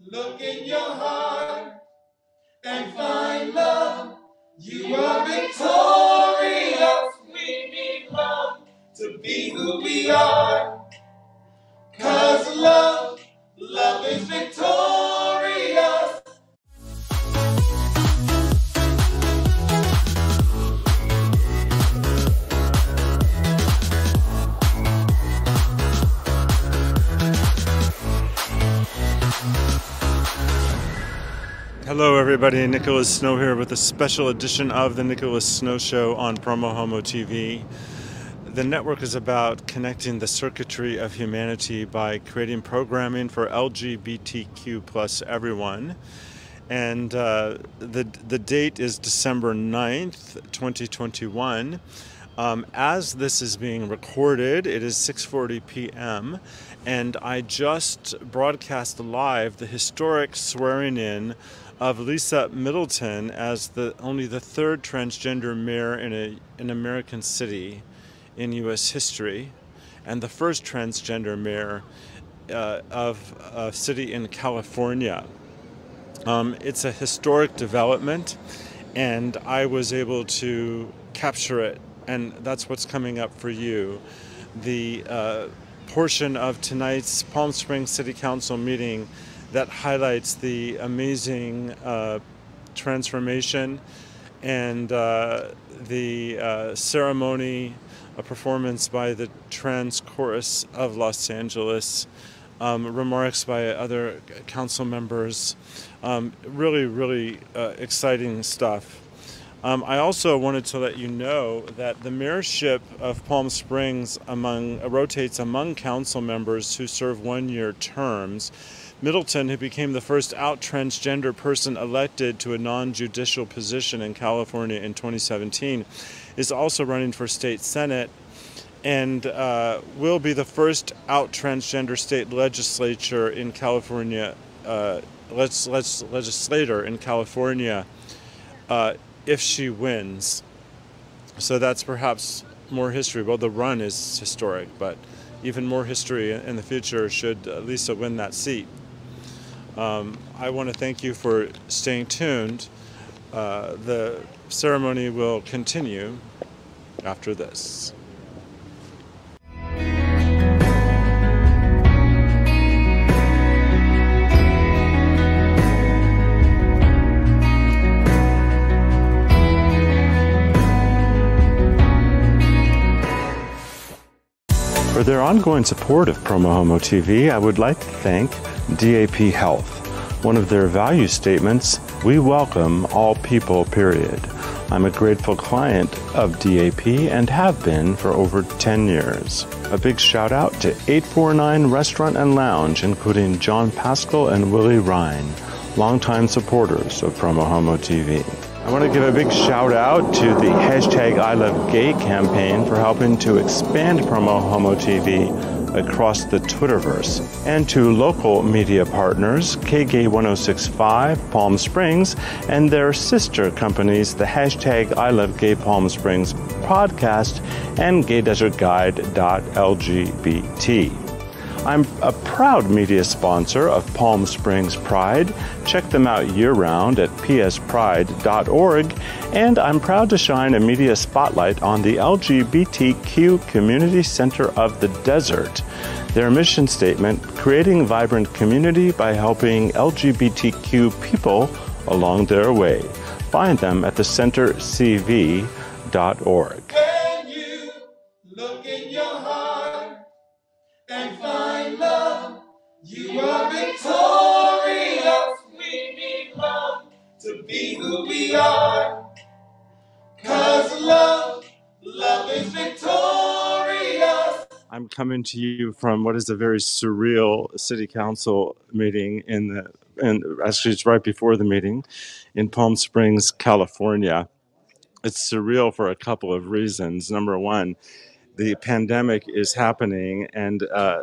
Look in your heart and find love. You are victorious. We need love to be who we are. Cause love, Hello, everybody. Nicholas Snow here with a special edition of the Nicholas Snow Show on Promo Homo TV. The network is about connecting the circuitry of humanity by creating programming for LGBTQ plus everyone. And uh, the, the date is December 9th, 2021. Um, as this is being recorded, it is 6:40 p.m. and I just broadcast live the historic swearing in of Lisa Middleton as the only the third transgender mayor in a, an American city in U.S. history, and the first transgender mayor uh, of a city in California. Um, it's a historic development, and I was able to capture it, and that's what's coming up for you. The uh, portion of tonight's Palm Springs City Council meeting that highlights the amazing uh, transformation and uh, the uh, ceremony, a performance by the Trans Chorus of Los Angeles, um, remarks by other council members. Um, really, really uh, exciting stuff. Um, I also wanted to let you know that the mayorship of Palm Springs among, rotates among council members who serve one year terms. Middleton, who became the first out transgender person elected to a non judicial position in California in 2017, is also running for state senate and uh, will be the first out transgender state legislature in California, uh, let's, let's, legislator in California uh, if she wins. So that's perhaps more history. Well, the run is historic, but even more history in the future should Lisa win that seat. Um, I want to thank you for staying tuned. Uh, the ceremony will continue after this. For their ongoing support of Promo Homo TV, I would like to thank DAP Health. One of their value statements, we welcome all people, period. I'm a grateful client of DAP and have been for over 10 years. A big shout out to 849 Restaurant and Lounge, including John Pascal and Willie Ryan, longtime supporters of Promo Homo TV. I want to give a big shout out to the hashtag I Love Gay campaign for helping to expand Promo Homo TV across the Twitterverse, and to local media partners, KGay 1065 Palm Springs, and their sister companies, the hashtag I Love Gay Palm Springs podcast and gaydesertguide.lgbt. I'm a proud media sponsor of Palm Springs Pride. Check them out year round at pspride.org. And I'm proud to shine a media spotlight on the LGBTQ Community Center of the Desert. Their mission statement creating vibrant community by helping LGBTQ people along their way. Find them at thecentercv.org. Can you look in your heart and find? You are victorious. We love to be who we are. Cause love, love is victorious. I'm coming to you from what is a very surreal city council meeting in the and actually it's right before the meeting in Palm Springs, California. It's surreal for a couple of reasons. Number one, the pandemic is happening and uh,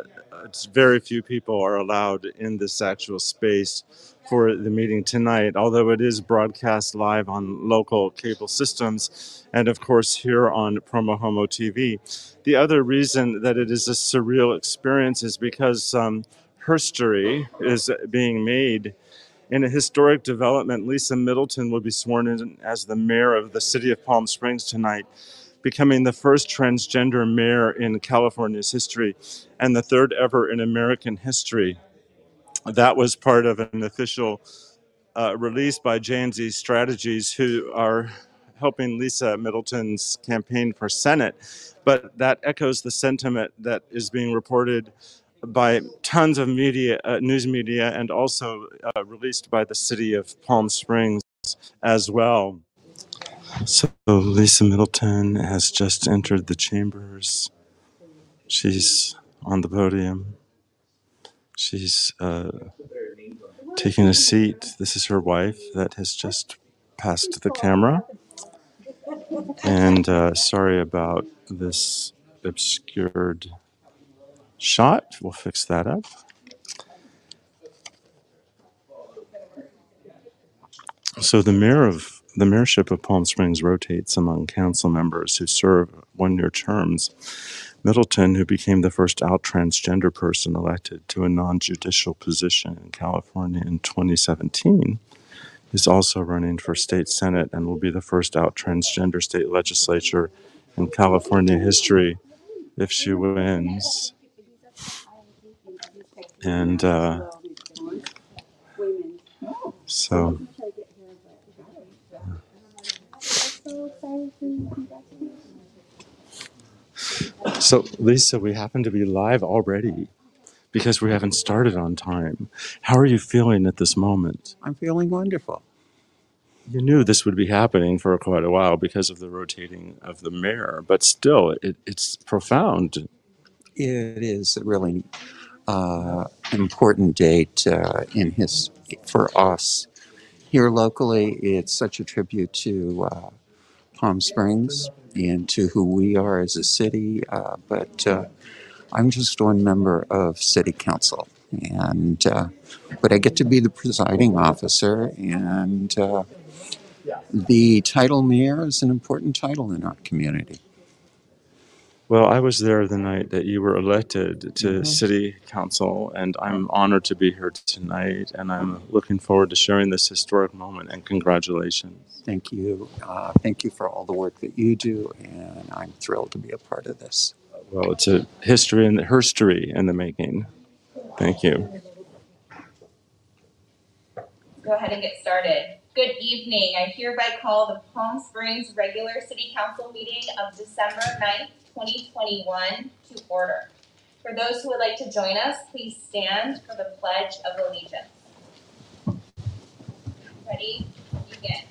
very few people are allowed in this actual space for the meeting tonight, although it is broadcast live on local cable systems and, of course, here on Promo Homo TV. The other reason that it is a surreal experience is because um, herstory is being made in a historic development. Lisa Middleton will be sworn in as the mayor of the city of Palm Springs tonight, becoming the first transgender mayor in California's history and the third ever in American history. That was part of an official uh, release by J&Z Strategies, who are helping Lisa Middleton's campaign for Senate. But that echoes the sentiment that is being reported by tons of media, uh, news media, and also uh, released by the city of Palm Springs as well. So Lisa Middleton has just entered the chambers. She's on the podium. She's uh, taking a seat. This is her wife that has just passed the camera. And uh, sorry about this obscured shot. We'll fix that up. So the mayor of the mayorship of Palm Springs rotates among council members who serve one-year terms. Middleton, who became the first out transgender person elected to a non-judicial position in California in 2017, is also running for state senate and will be the first out transgender state legislature in California history if she wins. And uh, so, so Lisa, we happen to be live already because we haven't started on time. How are you feeling at this moment? I'm feeling wonderful. You knew this would be happening for quite a while because of the rotating of the mayor, but still, it, it's profound. It is a really uh, important date uh, in his for us here locally. It's such a tribute to uh, Palm Springs and to who we are as a city. Uh, but uh, I'm just one member of City Council, and uh, but I get to be the presiding officer and. Uh, the title mayor is an important title in our community. Well, I was there the night that you were elected to Mhm. city council, and I'm honored to be here tonight, and I'm looking forward to sharing this historic moment. And congratulations. Thank you. Uh, thank you for all the work that you do, and I'm thrilled to be a part of this. Well, it's a history and herstory in the making. Thank you. go ahead and get started. Good evening. I hereby call the Palm Springs regular city council meeting of December 9th, 2021 to order. For those who would like to join us, please stand for the Pledge of Allegiance. Ready? Begin.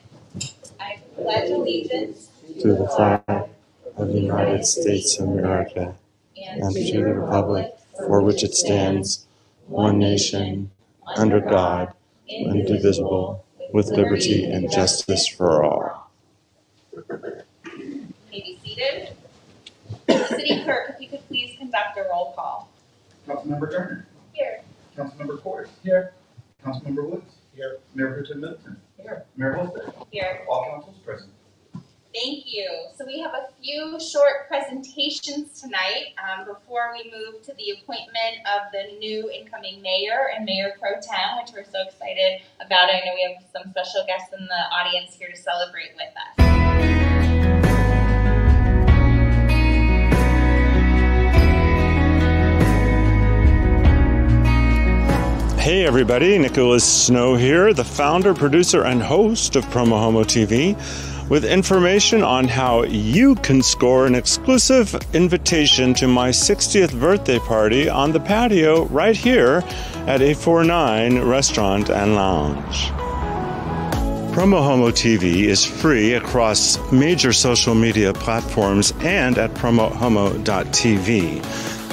I pledge allegiance To the flag of the United States of America and to the republic for which it stands, one nation, under God, indivisible, with liberty and justice for all. May be seated. City clerk, if you could please conduct a roll call. Councilmember Garner. Here. Councilmember Kors. Here. Councilmember Woods. Here. Mayor Pro Tem Middleton. Here. Mayor Holstege. Here. All councils present. Thank you. So we have a few short presentations tonight um, before we move to the appointment of the new incoming mayor and mayor pro tem, which we're so excited about. I know we have some special guests in the audience here to celebrate with us. Hey everybody, Nicholas Snow here, the founder, producer, and host of Promo Homo TV, with information on how you can score an exclusive invitation to my 60th birthday party on the patio right here at 849 Restaurant and Lounge. Promo Homo TV is free across major social media platforms and at promohomo.tv.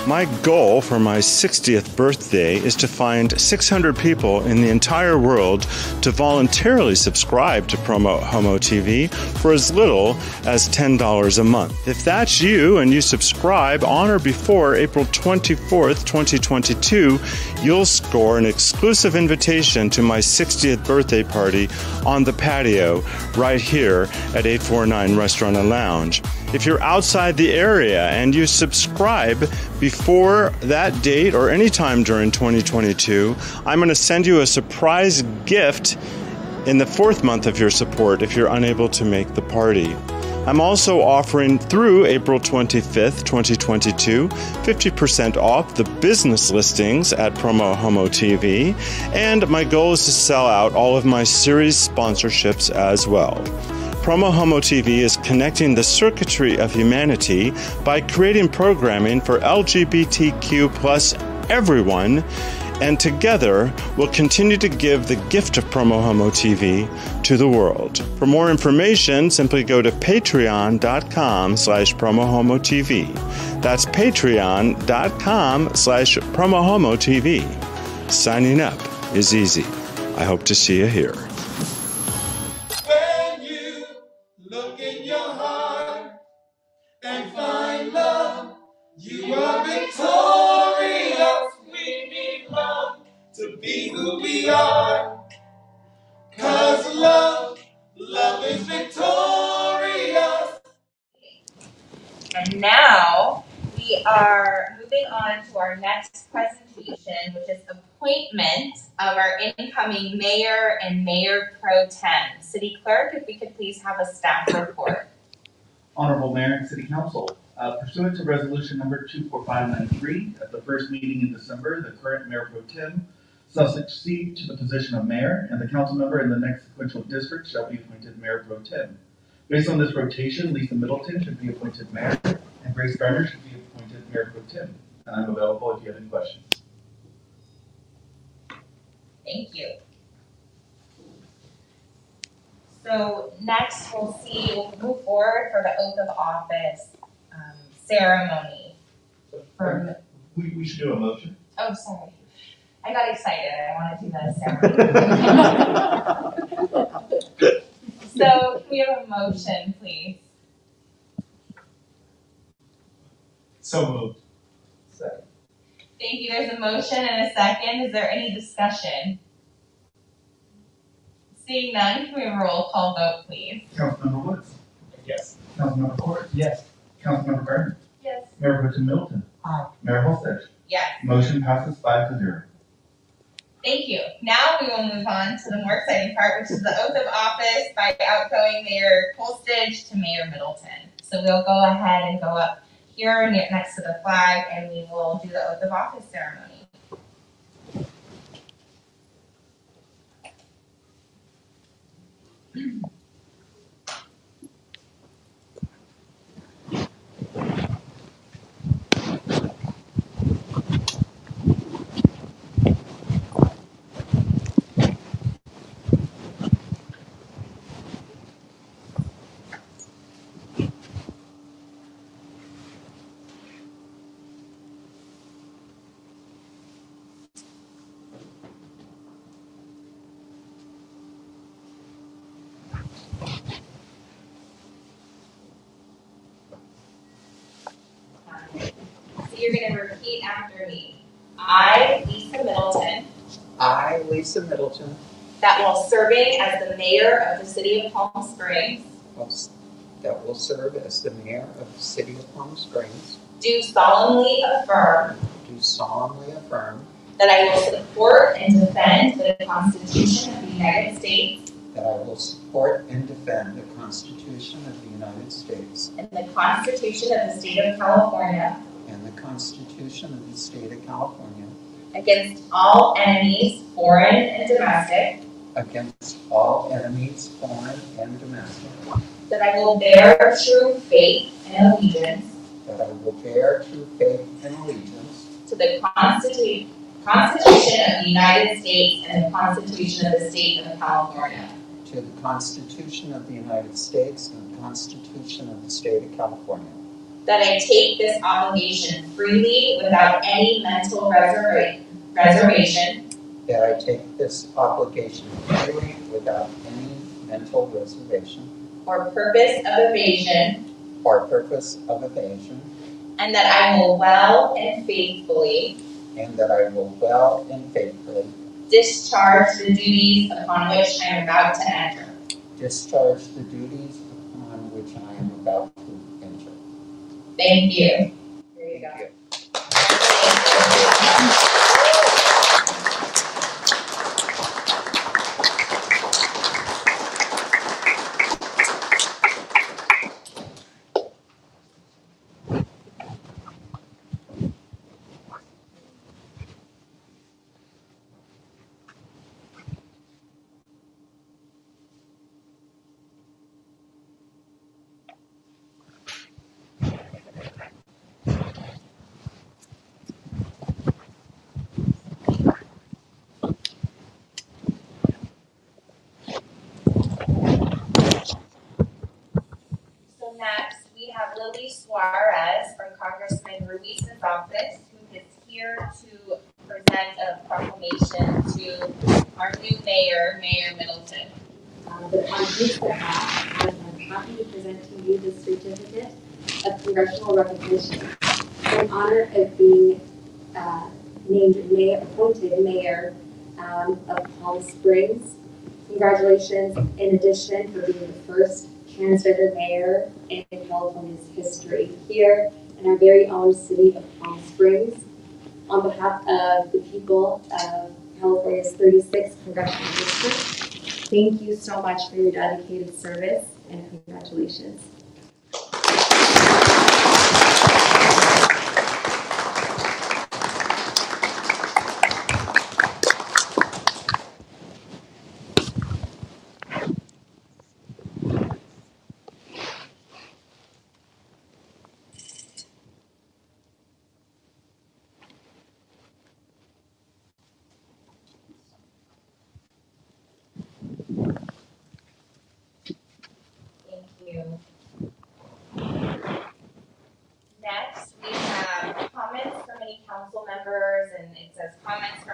My goal for my 60th birthday is to find 600 people in the entire world to voluntarily subscribe to Promo Homo TV for as little as $10 a month. If that's you and you subscribe on or before April 24th, 2022, you'll score an exclusive invitation to my 60th birthday party on the patio right here at 849 Restaurant and Lounge. If you're outside the area and you subscribe before that date or anytime during 2022, I'm going to send you a surprise gift in the fourth month of your support if you're unable to make the party. I'm also offering through April 25th, 2022, 50% off the business listings at Promo Homo TV, and my goal is to sell out all of my series sponsorships as well. Promo Homo TV is connecting the circuitry of humanity by creating programming for LGBTQ plus everyone and together we'll continue to give the gift of Promo Homo TV to the world. For more information, simply go to patreon.com slash promohomotv. That's patreon.com slash promohomotv. Signing up is easy. I hope to see you here. And find love, you are victorious. Who we are. Cause love, love is victorious. And now we are moving on to our next presentation, which is appointment of our incoming mayor and mayor pro tem. City clerk, if we could please have a staff report. Honorable Mayor and City Council, uh, pursuant to Resolution Number 24593, at the first meeting in December, the current Mayor Pro Tem shall succeed to the position of mayor, and the council member in the next sequential district shall be appointed Mayor Pro Tem. Based on this rotation, Lisa Middleton should be appointed mayor, and Grace Garner should be appointed Mayor Pro Tem. And I'm available if you have any questions. Thank you. So next, we'll see, we'll move forward for the oath of office um, ceremony. For, We, we should do a motion. oh, sorry. I got excited. I want to do the ceremony. So can we have a motion, please? So moved. Second. Thank you. There's a motion and a second. Is there any discussion? Seeing none, can we have a roll call vote, please? Councilmember Woods. Yes. Councilmember Kors. Yes. Councilmember Garner. Yes. Mayor Pro Tem Middleton. Aye. Mayor Holstege. Yes. Motion passes five to zero. Thank you. Now we will move on to the more exciting part, which is the oath of office by outgoing Mayor Holstege to Mayor Middleton. So we'll go ahead and go up here next to the flag and we will do the oath of office ceremony. you're gonna repeat after me. I, Lisa Middleton, I, Lisa Middleton, that while serving as the mayor of the city of Palm Springs, that will serve as the mayor of the city of Palm Springs, do solemnly affirm do solemnly affirm that I will support and defend the Constitution of the United States. that I will support and defend the Constitution of the United States. And the Constitution of the State of California and the Constitution of the state of California against all enemies, foreign and domestic, against all enemies, foreign and domestic, that I will bear true faith and allegiance that I will bear true faith and allegiance to the Constitu- Constitution of the United States and the Constitution of the State of California, to the Constitution of the United States and the Constitution of the state of California, that I take this obligation freely without any mental reserva- reservation. That I take this obligation freely without any mental reservation. Or purpose of evasion, or purpose of evasion, and that I will well and faithfully. And that I will well and faithfully. Discharge the duties upon which I am about to enter. discharge the duties upon which I am about to enter. Thank you. There you go. So next, we have Lily Suarez from Congressman Ruiz's office, who is here to present a proclamation to our new Middleton. Uh, but on his behalf, I am happy to present to you the certificate of congressional recognition in honor of being uh, named mayor, appointed mayor um, of Palm Springs. Congratulations in addition for being the first transgender mayor in California's history here in our very own city of Palm Springs. On behalf of the people of California's 36th congressional district, Thank you so much for your dedicated service and congratulations. Thank you. Next, we have comments from any council members, and it says comments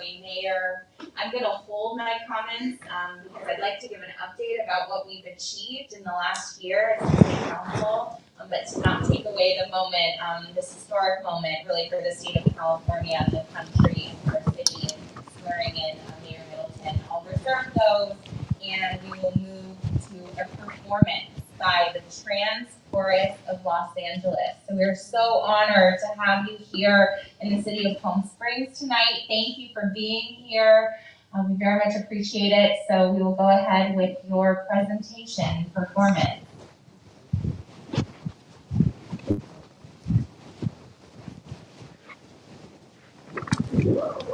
mayor. I'm gonna hold my comments, um, because I'd like to give an update about what we've achieved in the last year as city council, um, but to not take away the moment, um, this historic moment really for the state of California and the country, and for the city, and swearing in uh, Mayor Middleton. I'll reserve those, and we will move to a performance by the Trans Chorus of Los Angeles. So we're so honored to have you here in the city of Palm Springs tonight. Thank you for being here. Uh, we very much appreciate it. So we will go ahead with your presentation performance. If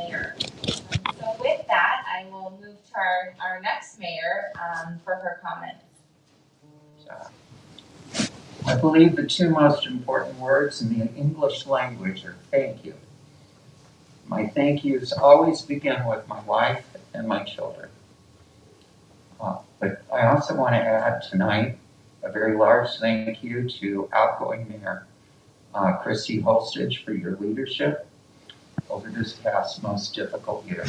mayor. So with that, I will move to our, our next mayor um, for her comments. I believe the two most important words in the English language are thank you. My thank yous always begin with my wife and my children. Uh, but I also want to add tonight a very large thank you to outgoing Mayor uh, Christy Holstege for your leadership over this past most difficult year.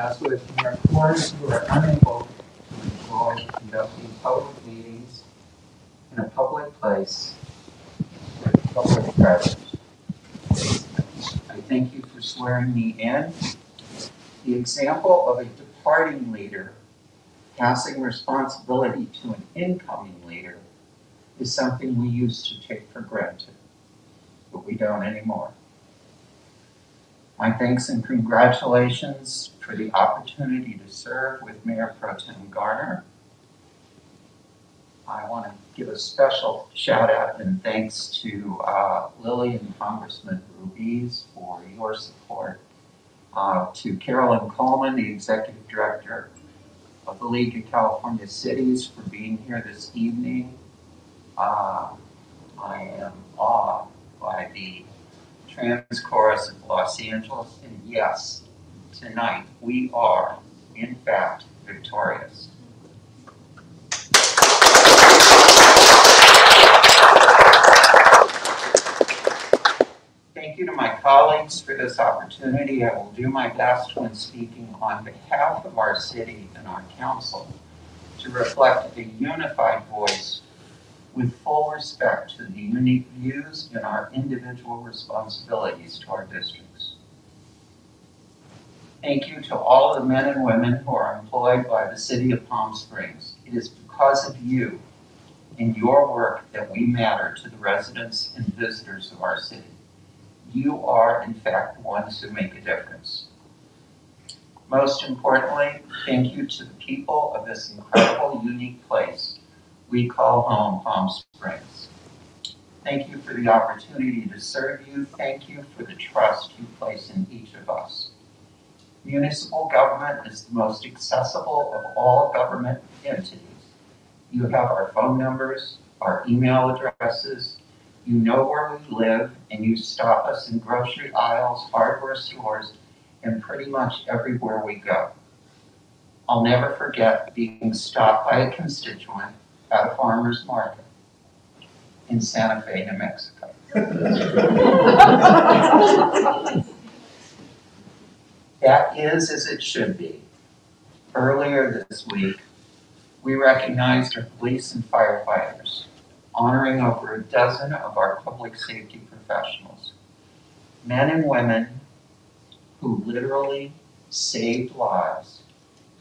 As with Mayor Kors, you are unable to enjoy conducting public meetings in a public place with public presence. I thank you for swearing me in. The example of a departing leader passing responsibility to an incoming leader is something we used to take for granted, but we don't anymore. My thanks and congratulations for the opportunity to serve with Mayor Pro Tem Garner. I want to give a special shout out and thanks to uh, Lily and Congressman Ruiz for your support. Uh, to Carolyn Coleman, the Executive Director of the League of California Cities, for being here this evening. Uh, I am awed by the Trans Chorus of Los Angeles, and yes, tonight we are, in fact, victorious. Thank you to my colleagues for this opportunity. I will do my best when speaking on behalf of our city and our council to reflect a unified voice with full respect to the unique views and our individual responsibilities to our districts. Thank you to all the men and women who are employed by the city of Palm Springs. It is because of you and your work that we matter to the residents and visitors of our city. You are, in fact, the ones who make a difference. Most importantly, thank you to the people of this incredible, unique place we call home, Palm Springs. Thank you for the opportunity to serve you. Thank you for the trust you place in each of us. Municipal government is the most accessible of all government entities. You have our phone numbers, our email addresses, you know where we live, and you stop us in grocery aisles, hardware stores, and pretty much everywhere we go. I'll never forget being stopped by a constituent at a farmer's market in Santa Fe, New Mexico. That is as it should be. Earlier this week, we recognized our police and firefighters honoring over a dozen of our public safety professionals, men and women who literally saved lives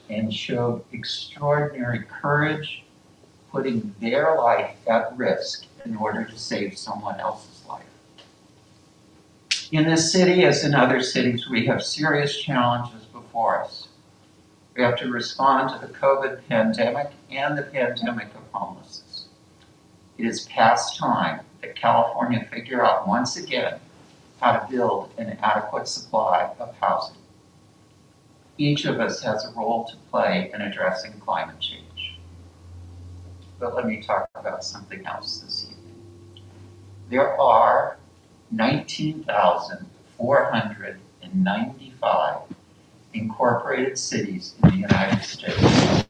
and showed extraordinary courage, putting their life at risk in order to save someone else's life. In this city, as in other cities, we have serious challenges before us. We have to respond to the COVID pandemic and the pandemic of homelessness. It is past time that California figure out once again how to build an adequate supply of housing. Each of us has a role to play in addressing climate change. But let me talk about something else this evening. There are 19,495 incorporated cities in the United States. There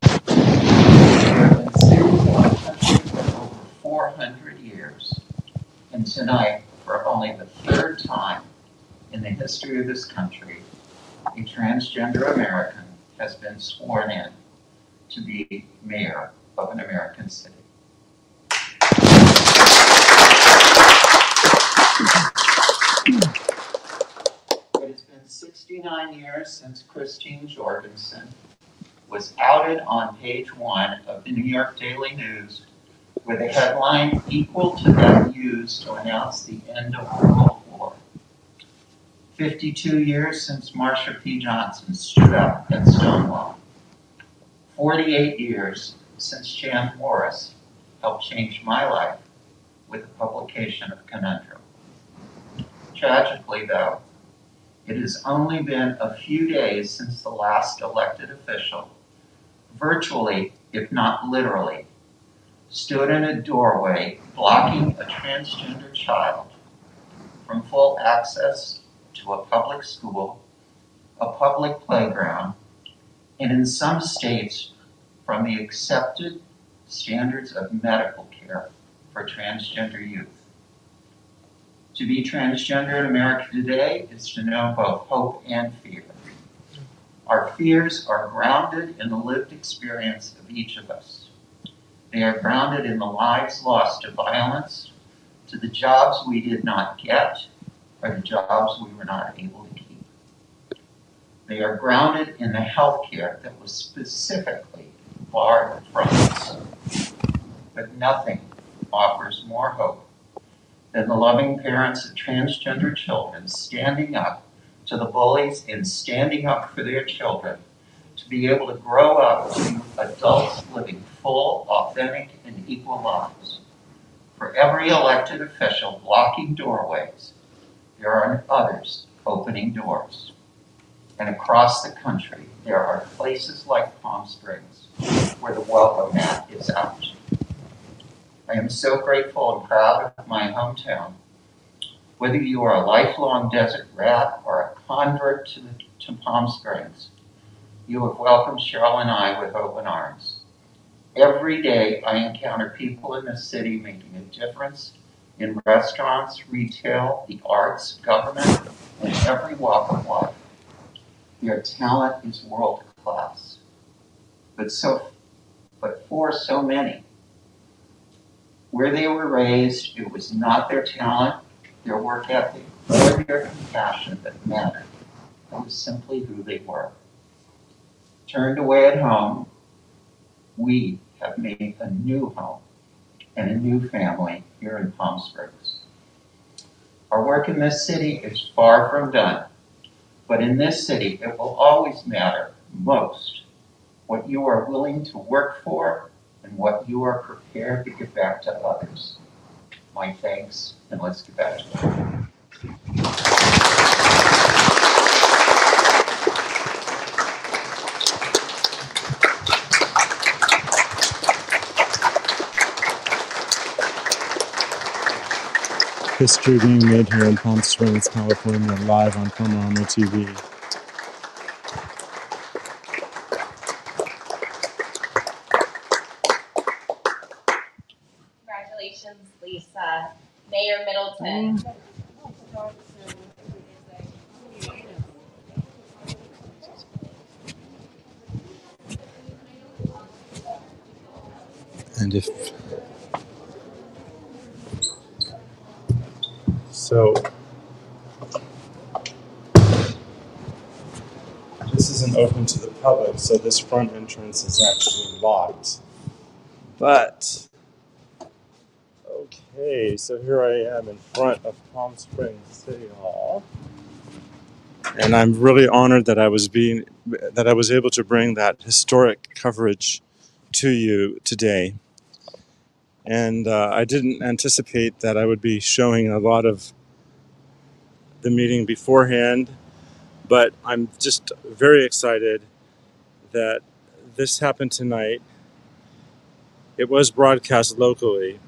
over 400 years. And tonight, for only the third time in the history of this country, a transgender American has been sworn in to be mayor of an American city. It has been 69 years since Christine Jorgensen was outed on page one of the New York Daily News with a headline equal to that used to announce the end of World War. 52 years since Marsha P. Johnson stood up at Stonewall. 48 years since Jan Morris helped change my life with the publication of Conundrum. Tragically, though, it has only been a few days since the last elected official, virtually, if not literally, stood in a doorway blocking a transgender child from full access to a public school, a public playground, and in some states, from the accepted standards of medical care for transgender youth. To be transgender in America today is to know both hope and fear. Our fears are grounded in the lived experience of each of us. They are grounded in the lives lost to violence, to the jobs we did not get, or the jobs we were not able to keep. They are grounded in the health care that was specifically barred from us. But nothing offers more hope than the loving parents of transgender children standing up to the bullies and standing up for their children to be able to grow up to adults living full, authentic, and equal lives. For every elected official blocking doorways, there are others opening doors. And across the country, there are places like Palm Springs where the welcome mat is out. I am so grateful and proud of my hometown. Whether you are a lifelong desert rat or a convert to, the, to Palm Springs, you have welcomed Cheryl and I with open arms. Every day I encounter people in this city making a difference in restaurants, retail, the arts, government, and every walk of life. Their talent is world class. But so but for so many, where they were raised, it was not their talent, their work ethic, or their compassion that mattered. It was simply who they were. Turned away at home, we have made a new home and a new family here in Palm Springs. Our work in this city is far from done, but in this city, it will always matter most what you are willing to work for and what you are prepared to give back to others. My thanks, and let's get back to it. History being made here in Palm Springs, California, live on Promohomo TV. Congratulations, Lisa. Mayor Middleton. And if So this isn't open to the public, so this front entrance is actually locked. But okay, so here I am in front of Palm Springs City Hall. And I'm really honored that I was being that I was able to bring that historic coverage to you today. And uh, I didn't anticipate that I would be showing a lot of the meeting beforehand, but I'm just very excited that this happened tonight. It was broadcast locally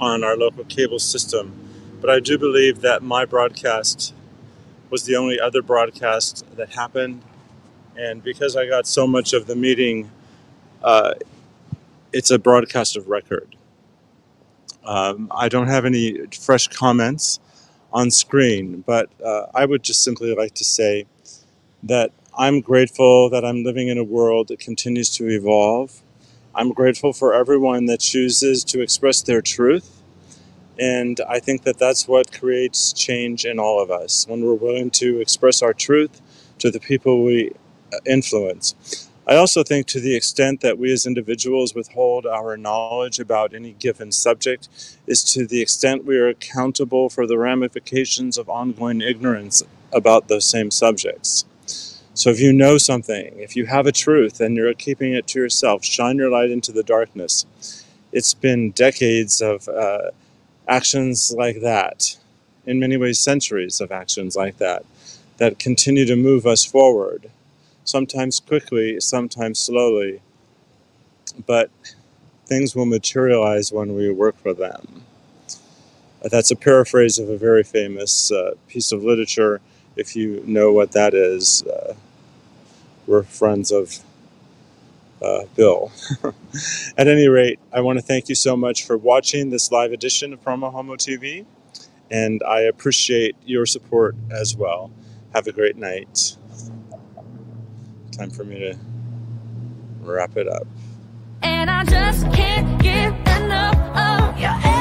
on our local cable system, but I do believe that my broadcast was the only other broadcast that happened. And because I got so much of the meeting, uh, it's a broadcast of record. Um, I don't have any fresh comments on screen, but uh, I would just simply like to say that I'm grateful that I'm living in a world that continues to evolve. I'm grateful for everyone that chooses to express their truth. And I think that that's what creates change in all of us when we're willing to express our truth to the people we uh, influence. I also think to the extent that we as individuals withhold our knowledge about any given subject is to the extent we are accountable for the ramifications of ongoing ignorance about those same subjects. So if you know something, if you have a truth and you're keeping it to yourself, shine your light into the darkness. It's been decades of uh, actions like that, in many ways, centuries of actions like that, that continue to move us forward sometimes quickly, sometimes slowly, but things will materialize when we work for them. That's a paraphrase of a very famous uh, piece of literature. If you know what that is, uh, we're friends of uh, Bill. At any rate, I want to thank you so much for watching this live edition of Promo Homo TV, and I appreciate your support as well. Have a great night time for me to wrap it up. And I just can't get enough of your.